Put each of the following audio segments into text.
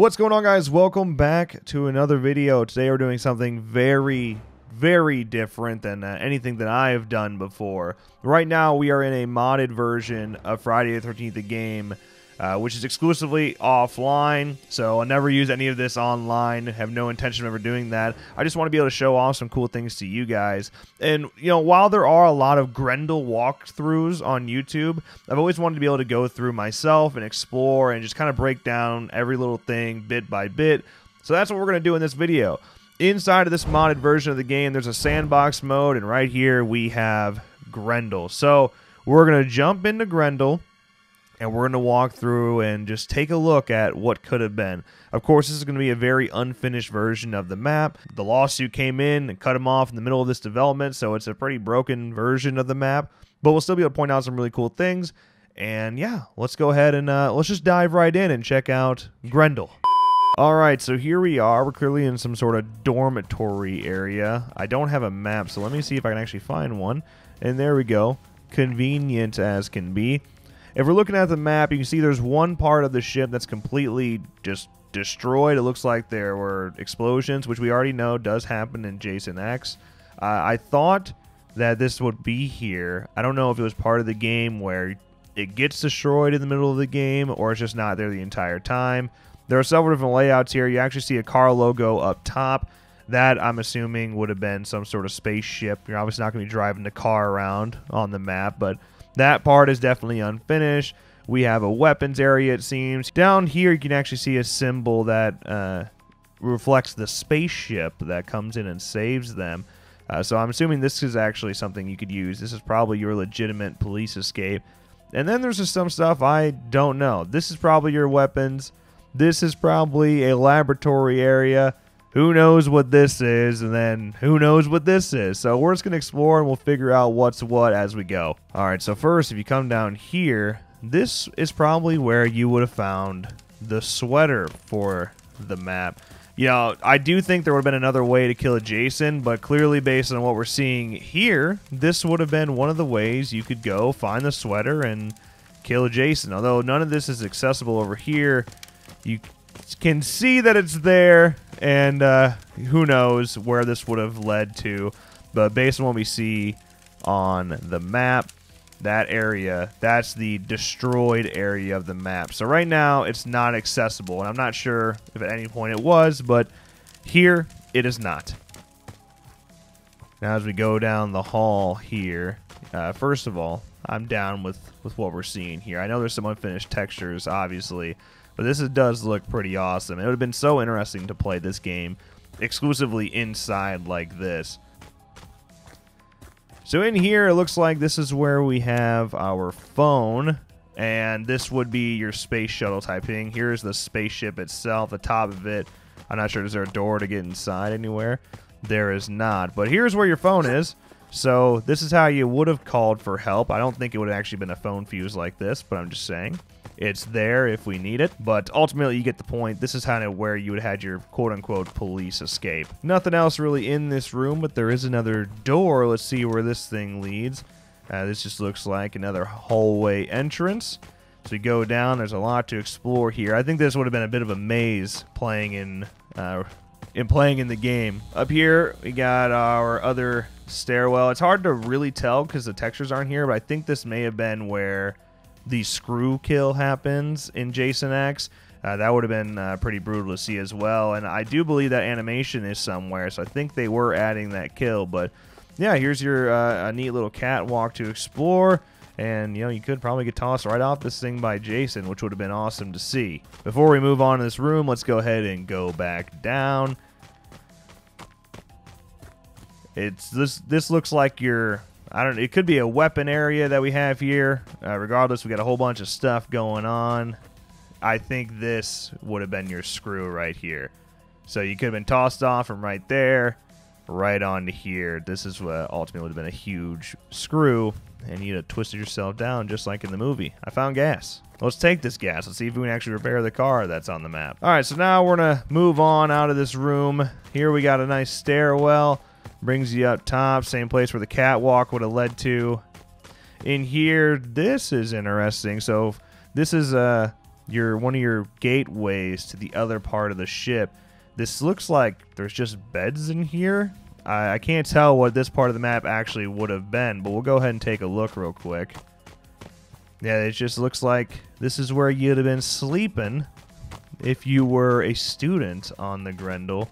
What's going on guys? Welcome back to another video. Today we're doing something very, very different than uh, anything that I have done before. Right now we are in a modded version of Friday the 13th the game uh, which is exclusively offline. So I'll never use any of this online. Have no intention of ever doing that. I just want to be able to show off some cool things to you guys. And you know, while there are a lot of Grendel walkthroughs on YouTube, I've always wanted to be able to go through myself and explore and just kind of break down every little thing bit by bit. So that's what we're going to do in this video. Inside of this modded version of the game, there's a sandbox mode, and right here we have Grendel. So we're going to jump into Grendel and we're going to walk through and just take a look at what could have been. Of course, this is going to be a very unfinished version of the map. The lawsuit came in and cut him off in the middle of this development, so it's a pretty broken version of the map, but we'll still be able to point out some really cool things. And yeah, let's go ahead and uh, let's just dive right in and check out Grendel. All right, so here we are. We're clearly in some sort of dormitory area. I don't have a map, so let me see if I can actually find one. And there we go. Convenient as can be. If we're looking at the map, you can see there's one part of the ship that's completely just destroyed. It looks like there were explosions, which we already know does happen in Jason X. Uh, I thought that this would be here. I don't know if it was part of the game where it gets destroyed in the middle of the game or it's just not there the entire time. There are several different layouts here. You actually see a car logo up top. That I'm assuming would have been some sort of spaceship. You're obviously not going to be driving the car around on the map, but that part is definitely unfinished. We have a weapons area, it seems. Down here, you can actually see a symbol that uh, reflects the spaceship that comes in and saves them. Uh, so I'm assuming this is actually something you could use. This is probably your legitimate police escape. And then there's just some stuff I don't know. This is probably your weapons. This is probably a laboratory area who knows what this is, and then who knows what this is. So we're just going to explore and we'll figure out what's what as we go. All right, so first, if you come down here, this is probably where you would have found the sweater for the map. You know, I do think there would have been another way to kill Jason, but clearly based on what we're seeing here, this would have been one of the ways you could go find the sweater and kill Jason. Although none of this is accessible over here, you can see that it's there, and uh, who knows where this would have led to. But based on what we see on the map, that area, that's the destroyed area of the map. So right now, it's not accessible, and I'm not sure if at any point it was, but here, it is not. Now, as we go down the hall here, uh, first of all, I'm down with, with what we're seeing here. I know there's some unfinished textures, obviously, but this is, does look pretty awesome. It would have been so interesting to play this game exclusively inside like this. So in here, it looks like this is where we have our phone. And this would be your space shuttle type thing. Here's the spaceship itself, the top of it. I'm not sure, is there a door to get inside anywhere? There is not. But here's where your phone is. So this is how you would have called for help. I don't think it would have actually been a phone fuse like this, but I'm just saying. It's there if we need it, but ultimately you get the point. This is kind of where you would have had your quote-unquote police escape. Nothing else really in this room, but there is another door. Let's see where this thing leads. Uh, this just looks like another hallway entrance. So we go down. There's a lot to explore here. I think this would have been a bit of a maze playing in uh, in playing in the game. Up here, we got our other stairwell. It's hard to really tell because the textures aren't here, but I think this may have been where the screw kill happens in Jason X. Uh, that would have been uh, pretty brutal to see as well. And I do believe that animation is somewhere, so I think they were adding that kill. But yeah, here's your uh, a neat little catwalk to explore. And, you know, you could probably get tossed right off this thing by Jason, which would have been awesome to see. Before we move on to this room, let's go ahead and go back down. It's this. This looks like your I don't. It could be a weapon area that we have here. Uh, regardless, we got a whole bunch of stuff going on. I think this would have been your screw right here. So you could have been tossed off from right there, right onto here. This is what ultimately would have been a huge screw, and you'd have twisted yourself down just like in the movie. I found gas. Let's take this gas. Let's see if we can actually repair the car that's on the map. All right, so now we're going to move on out of this room. Here we got a nice stairwell brings you up top, same place where the catwalk would have led to. In here, this is interesting. So this is uh your one of your gateways to the other part of the ship. This looks like there's just beds in here. I, I can't tell what this part of the map actually would have been, but we'll go ahead and take a look real quick. Yeah, it just looks like this is where you'd have been sleeping if you were a student on the Grendel.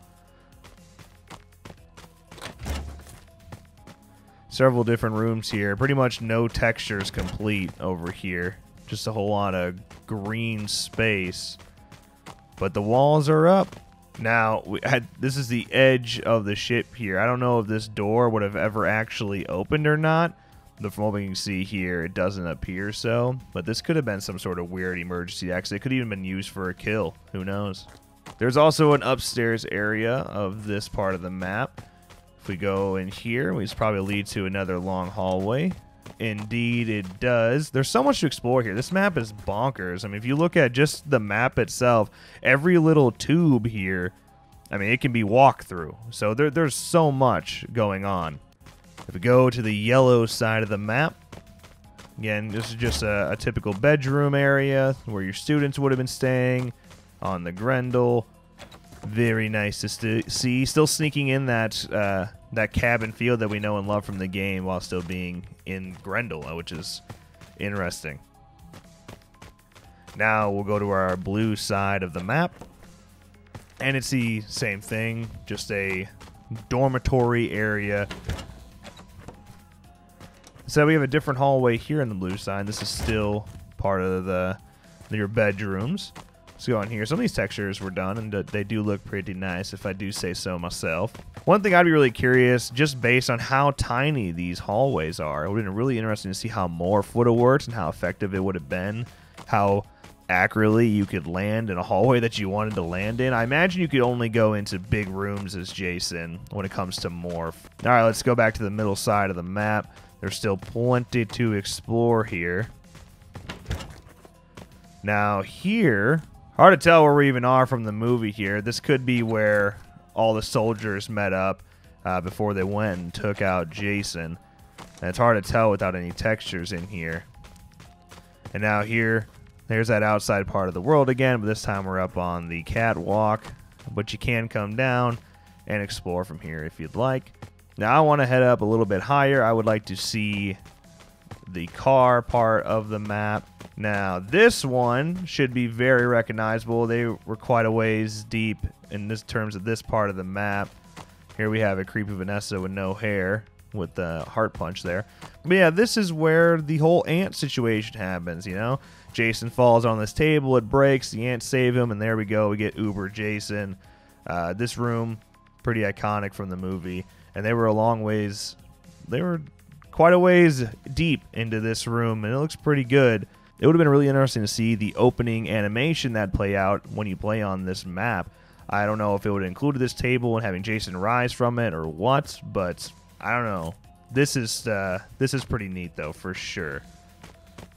Several different rooms here. Pretty much no textures complete over here. Just a whole lot of green space. But the walls are up. Now, had, this is the edge of the ship here. I don't know if this door would have ever actually opened or not. But from what we can see here, it doesn't appear so. But this could have been some sort of weird emergency exit. It could even been used for a kill. Who knows? There's also an upstairs area of this part of the map. We go in here, we probably lead to another long hallway. Indeed, it does. There's so much to explore here. This map is bonkers. I mean, if you look at just the map itself, every little tube here, I mean, it can be walked through. So there, there's so much going on. If we go to the yellow side of the map, again, this is just a, a typical bedroom area where your students would have been staying on the Grendel. Very nice to see. Still sneaking in that uh, that cabin feel that we know and love from the game while still being in Grendel, which is interesting. Now we'll go to our blue side of the map. And it's the same thing, just a dormitory area. So we have a different hallway here in the blue side. This is still part of the your bedrooms. Let's go on here. Some of these textures were done, and they do look pretty nice, if I do say so myself. One thing I'd be really curious, just based on how tiny these hallways are, it would have been really interesting to see how Morph would have worked and how effective it would have been, how accurately you could land in a hallway that you wanted to land in. I imagine you could only go into big rooms as Jason when it comes to Morph. All right, let's go back to the middle side of the map. There's still plenty to explore here. Now here, Hard to tell where we even are from the movie here. This could be where all the soldiers met up uh, before they went and took out Jason. And it's hard to tell without any textures in here. And now here, there's that outside part of the world again, but this time we're up on the catwalk. But you can come down and explore from here if you'd like. Now I want to head up a little bit higher. I would like to see the car part of the map now, this one should be very recognizable. They were quite a ways deep in this terms of this part of the map. Here we have a creepy Vanessa with no hair with the heart punch there. But yeah, this is where the whole ant situation happens, you know? Jason falls on this table, it breaks, the ants save him, and there we go. We get Uber Jason. Uh, this room, pretty iconic from the movie. And they were a long ways, they were quite a ways deep into this room, and it looks pretty good it would have been really interesting to see the opening animation that play out when you play on this map. I don't know if it would have included this table and having Jason rise from it or what, but I don't know. This is uh, this is pretty neat though for sure.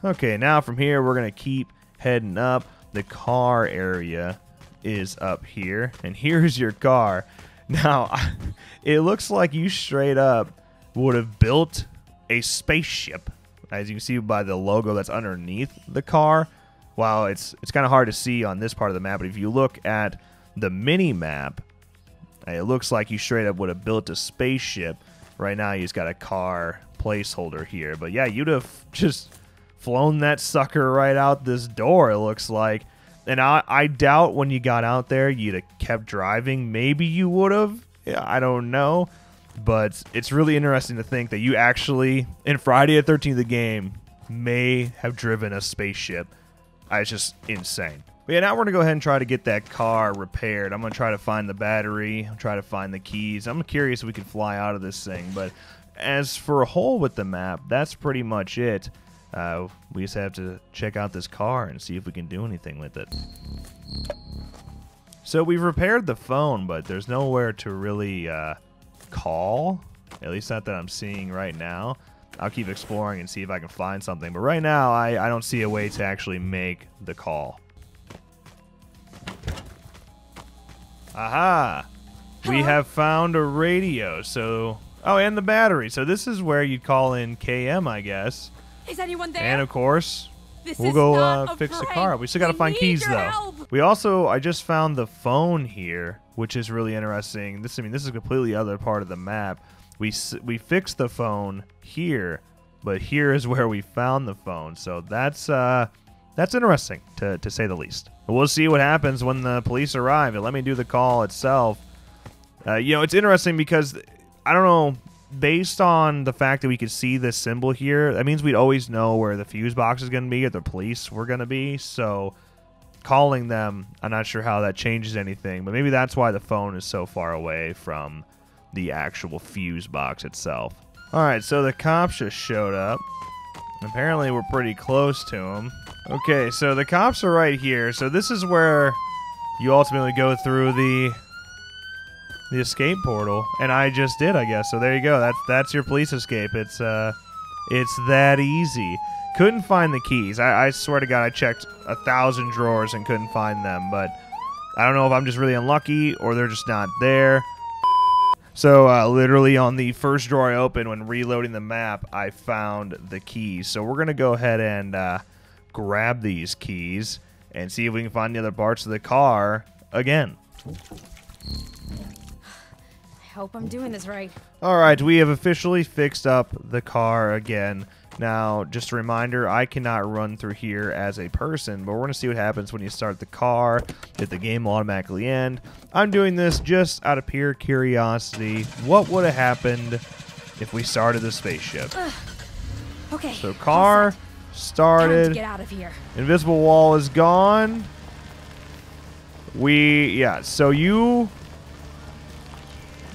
Okay, now from here we're gonna keep heading up. The car area is up here, and here's your car. Now, it looks like you straight up would have built a spaceship as you can see by the logo that's underneath the car. While it's it's kind of hard to see on this part of the map, but if you look at the mini map, eh, it looks like you straight up would have built a spaceship. Right now, you just got a car placeholder here. But yeah, you'd have just flown that sucker right out this door, it looks like. And I, I doubt when you got out there, you'd have kept driving. Maybe you would have. Yeah, I don't know. But it's really interesting to think that you actually, in Friday the 13th, the game, may have driven a spaceship. Uh, it's just insane. But yeah, now we're to go ahead and try to get that car repaired. I'm to try to find the battery, try to find the keys. I'm curious if we can fly out of this thing. But as for a whole with the map, that's pretty much it. Uh, we just have to check out this car and see if we can do anything with it. So we've repaired the phone, but there's nowhere to really... Uh, call. At least not that I'm seeing right now. I'll keep exploring and see if I can find something. But right now, I, I don't see a way to actually make the call. Aha! Hello? We have found a radio, so... Oh, and the battery. So this is where you'd call in KM, I guess. Is anyone there? And of course, This we'll go uh, fix the car. We still gotta find need keys though. help. We also I just found the phone here, which is really interesting. This I mean this is a completely other part of the map. We we fixed the phone here, but here is where we found the phone. So that's uh that's interesting to to say the least. But we'll see what happens when the police arrive. And let me do the call itself. Uh, you know, it's interesting because I don't know. Based on the fact that we could see this symbol here, that means we'd always know where the fuse box is going to be or the police were going to be. So, calling them, I'm not sure how that changes anything, but maybe that's why the phone is so far away from the actual fuse box itself. All right, so the cops just showed up. Apparently, we're pretty close to them. Okay, so the cops are right here. So this is where you ultimately go through the the escape portal, and I just did, I guess. So there you go. That's that's your police escape. It's uh, it's that easy. Couldn't find the keys. I, I swear to God, I checked a thousand drawers and couldn't find them. But I don't know if I'm just really unlucky or they're just not there. So uh, literally on the first drawer I opened when reloading the map, I found the keys. So we're gonna go ahead and uh, grab these keys and see if we can find the other parts of the car again. I hope I'm doing this right. All right, we have officially fixed up the car again. Now, just a reminder, I cannot run through here as a person, but we're going to see what happens when you start the car, if the game will automatically end. I'm doing this just out of pure curiosity. What would have happened if we started the spaceship? Okay. So car set. Time to started, get out of here. invisible wall is gone. We, yeah, so you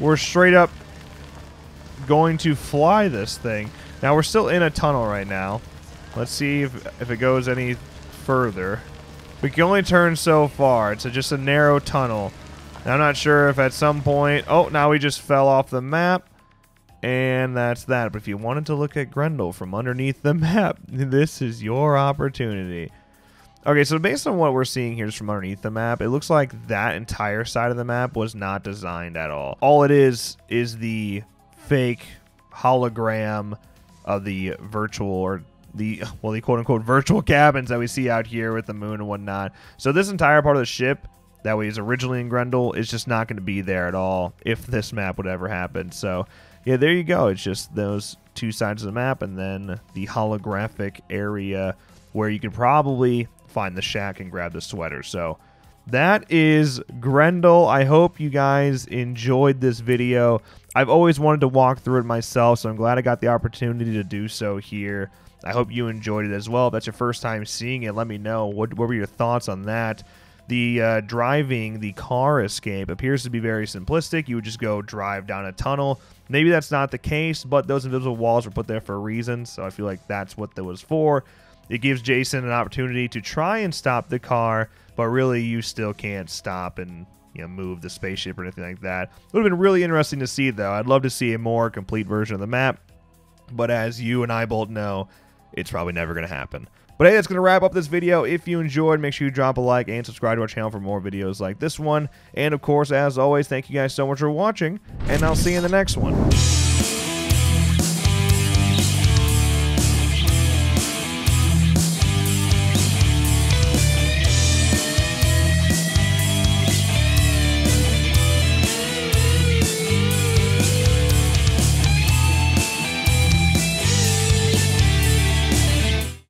were straight up going to fly this thing. Now we're still in a tunnel right now. Let's see if, if it goes any further. We can only turn so far. It's a, just a narrow tunnel. And I'm not sure if at some point... Oh, now we just fell off the map. And that's that. But if you wanted to look at Grendel from underneath the map, this is your opportunity. Okay, so based on what we're seeing here just from underneath the map, it looks like that entire side of the map was not designed at all. All it is is the fake hologram of the virtual or the well the quote unquote virtual cabins that we see out here with the moon and whatnot. So this entire part of the ship that was originally in Grendel is just not going to be there at all if this map would ever happen. So yeah, there you go. It's just those two sides of the map and then the holographic area where you could probably find the shack and grab the sweater. So that is Grendel. I hope you guys enjoyed this video. I've always wanted to walk through it myself, so I'm glad I got the opportunity to do so here. I hope you enjoyed it as well. If that's your first time seeing it, let me know. What, what were your thoughts on that? The uh, driving the car escape appears to be very simplistic. You would just go drive down a tunnel. Maybe that's not the case, but those invisible walls were put there for a reason, so I feel like that's what that was for. It gives Jason an opportunity to try and stop the car, but really you still can't stop and you know move the spaceship or anything like that. It would have been really interesting to see though. I'd love to see a more complete version of the map, but as you and I both know, it's probably never going to happen. But hey, that's going to wrap up this video. If you enjoyed, make sure you drop a like and subscribe to our channel for more videos like this one. And of course, as always, thank you guys so much for watching, and I'll see you in the next one.